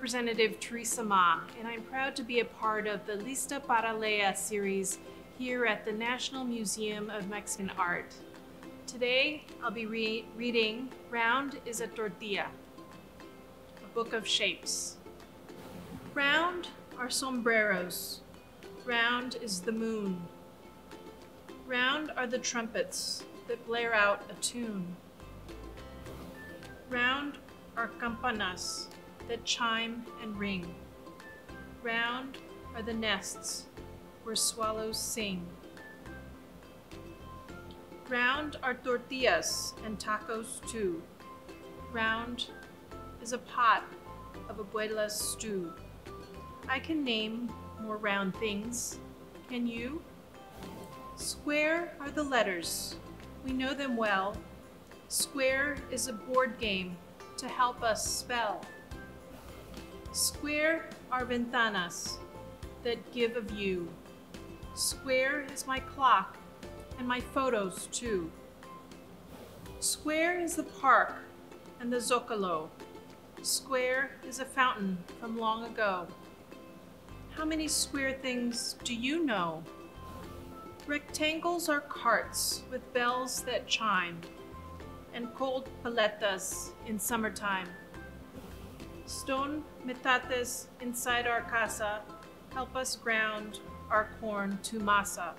Representative Theresa Mah, and I'm proud to be a part of the Listo para Leer series here at the National Museum of Mexican Art. Today, I'll be re reading Round is a Tortilla, a book of shapes. Round are sombreros. Round is the moon. Round are the trumpets that blare out a tune. Round are campanas that chime and ring. Round are the nests where swallows sing. Round are tortillas and tacos too. Round is a pot of abuela's stew. I can name more round things. Can you? Square are the letters. We know them well. Square is a board game to help us spell. Square are ventanas that give a view. Square is my clock and my photos too. Square is the park and the Zocalo. Square is a fountain from long ago. How many square things do you know? Rectangles are carts with bells that chime and cold paletas in summertime. Stone metates inside our casa help us ground our corn to masa.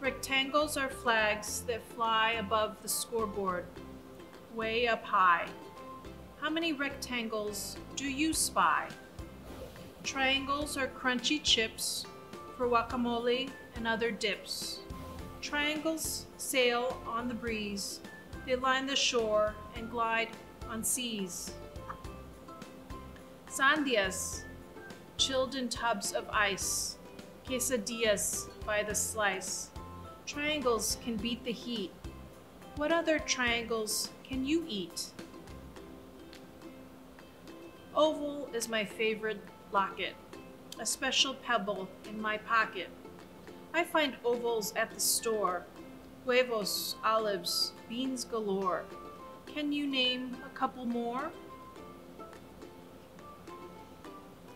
Rectangles are flags that fly above the scoreboard, way up high. How many rectangles do you spy? Triangles are crunchy chips for guacamole and other dips. Triangles sail on the breeze. They line the shore and glide on seas. Sandias, chilled in tubs of ice. Quesadillas by the slice. Triangles can beat the heat. What other triangles can you eat? Oval is my favorite locket, a special pebble in my pocket. I find ovals at the store, huevos, olives, beans galore. Can you name a couple more?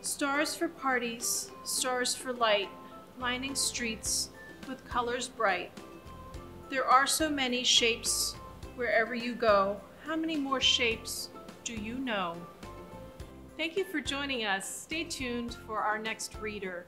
Stars for parties, stars for light, lining streets with colors bright. There are so many shapes wherever you go. How many more shapes do you know? Thank you for joining us. Stay tuned for our next reader.